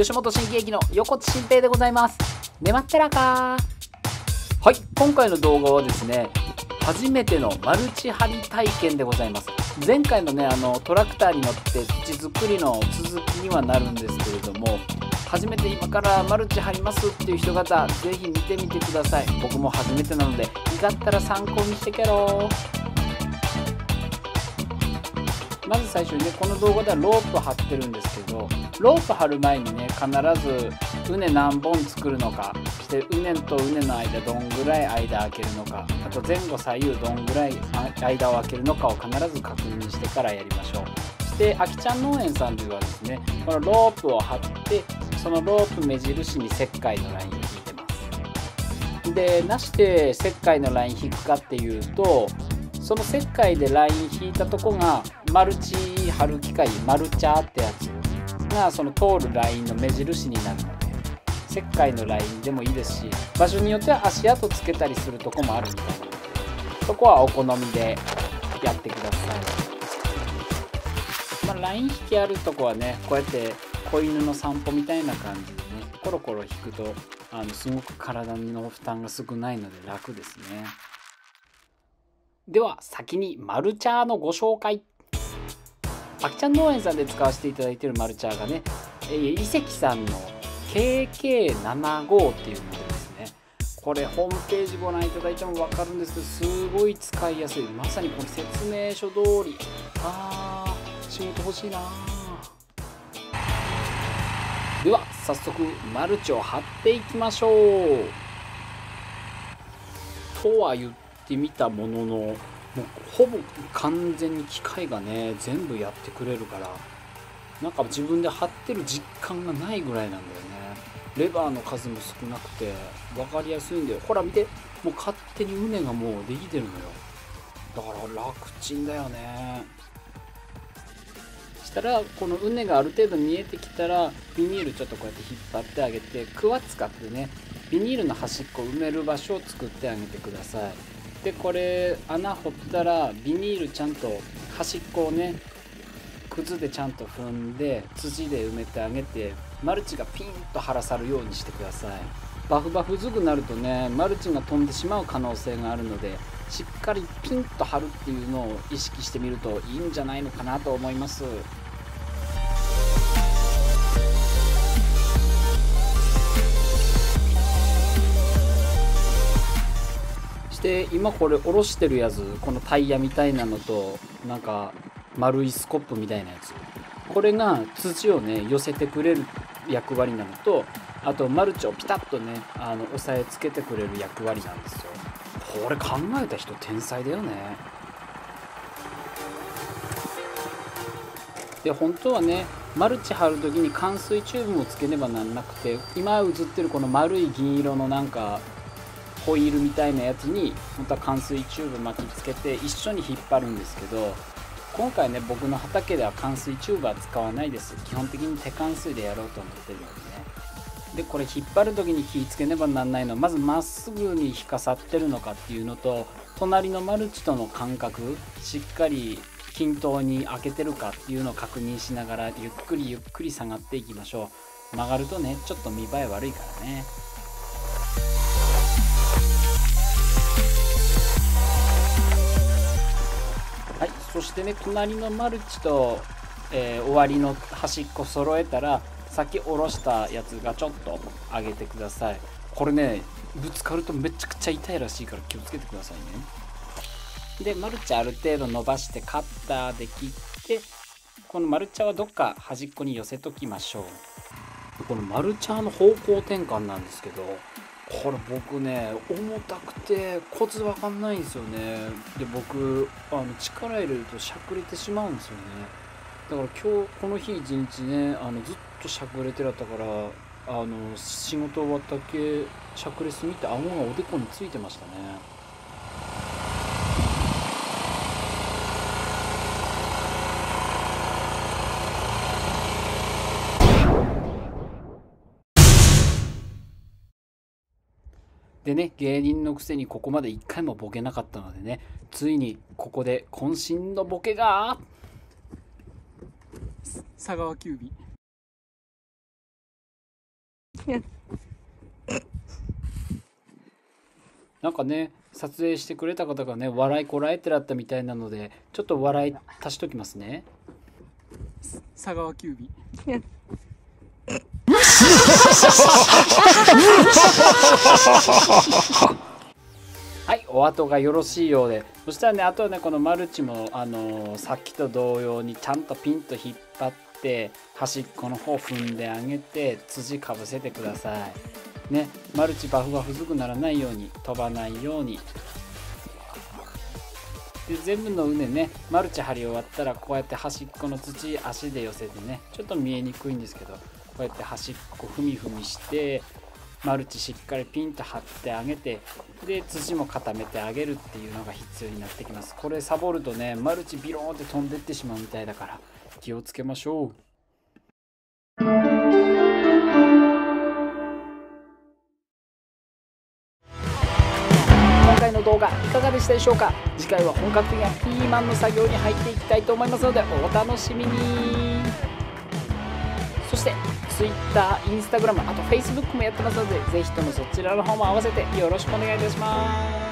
吉本新喜劇の横地新平でございます。ねまってらか。はい今回の動画はですね初めてのマルチ張り体験でございます。前回のねあのトラクターに乗って土作りの続きにはなるんですけれども初めて今からマルチ張りますっていう人方是非見てみてください。僕も初めてなのでよかったら参考にしてけろ。まず最初にねこの動画ではロープ張ってるんですけどロープ張る前にね必ず畝何本作るのかそして畝と畝の間どんぐらい間開けるのかあと前後左右どんぐらい間を開けるのかを必ず確認してからやりましょう。そしてあきちゃん農園さんではですねこのロープを張ってそのロープ目印に石灰のラインを引いてます。でなして石灰のライン引くかっていうとその石灰でライン引いたとこがマルチ貼る機械マルチャーってやつがその通るラインの目印になるので石灰のラインでもいいですし場所によっては足跡つけたりするとこもあるみたいな。そこはお好みでやってください、まあ、ライン引きあるとこはねこうやって子犬の散歩みたいな感じでねコロコロ引くとあのすごく体の負担が少ないので楽ですね。では先にマルチャーのご紹介。あきちゃん農園さんで使わせていただいているマルチャーがね、えー、伊関さんの KK75 っていうモデルですねこれホームページご覧いただいても分かるんですけどすごい使いやすい。まさにこの説明書通り。あー仕事欲しいなでは早速マルチを貼っていきましょう。とは言ってってみたもののもうほぼ完全に機械がね全部やってくれるからなんか自分で貼ってる実感がないぐらいなんだよね。レバーの数も少なくて分かりやすいんだよ。ほら見てもう勝手に畝がもうできてるのよ。だから楽ちんだよね。したらこの畝がある程度見えてきたらビニールちょっとこうやって引っ張ってあげてクワ使ってねビニールの端っこ埋める場所を作ってあげてください。でこれ穴掘ったらビニールちゃんと端っこをね靴でちゃんと踏んで土で埋めてあげてマルチがピンと張らさるようにしてください。バフバフずくなるとねマルチが飛んでしまう可能性があるのでしっかりピンと張るっていうのを意識してみるといいんじゃないのかなと思います。して今これ下ろしてるやつこのタイヤみたいなのとなんか丸いスコップみたいなやつ。これが土をね寄せてくれる役割なのとあとマルチをピタッとねあの押さえつけてくれる役割なんですよ。これ考えた人天才だよね。で本当はねマルチ貼る時に冠水チューブもつけねばなんなくて今映ってるこの丸い銀色のなんかホイールみたいなやつに本当は灌水チューブ巻きつけて一緒に引っ張るんですけど今回ね僕の畑では灌水チューブは使わないです。基本的に手灌水でやろうと思ってるのでね。でこれ引っ張る時に気ぃつけねばなんないの。はまずまっすぐに引かさってるのかっていうのと隣のマルチとの間隔しっかり均等に開けてるかっていうのを確認しながらゆっくりゆっくり下がっていきましょう。曲がるとねちょっと見栄え悪いからね。そしてね隣のマルチと、えー、終わりの端っこ揃えたら先下ろしたやつがちょっと上げてください。これねぶつかるとめちゃくちゃ痛いらしいから気をつけてくださいね。でマルチある程度伸ばしてカッターで切ってこのマルチャーはどっか端っこに寄せときましょう。このマルチャーの方向転換なんですけどこれ僕ね重たくてコツわかんないんですよね。で僕あの力入れるとしゃくれてしまうんですよね。だから今日この日一日ねあのずっとしゃくれてだったからあの仕事終わったっけしゃくれすぎて顎がおでこについてましたね。でね、芸人のくせにここまで一回もボケなかったのでね、ついにここで渾身のボケが、佐川急便。なんかね撮影してくれた方がね笑いこらえてらったみたいなのでちょっと笑い足しときますね。佐川急便はいお後がよろしいようで。そしたらねあとはねこのマルチもあのーさっきと同様にちゃんとピンと引っ張って端っこの方踏んであげて辻かぶせてください。ね。マルチバフバフずくならないように飛ばないように。で全部の畝ねマルチ張り終わったらこうやって端っこの土足で寄せてねちょっと見えにくいんですけどこうやって端っこ踏み踏みしてマルチしっかりピンと張ってあげてで土も固めてあげるっていうのが必要になってきます。これサボるとねマルチビローンって飛んでってしまうみたいだから気をつけましょう。今回の動画いかがでしたでしょうか？次回は本格的なピーマンの作業に入っていきたいと思いますのでお楽しみに。Twitter、Instagram、あと Facebook もやってますのでぜひともそちらの方も合わせてよろしくお願いいたします。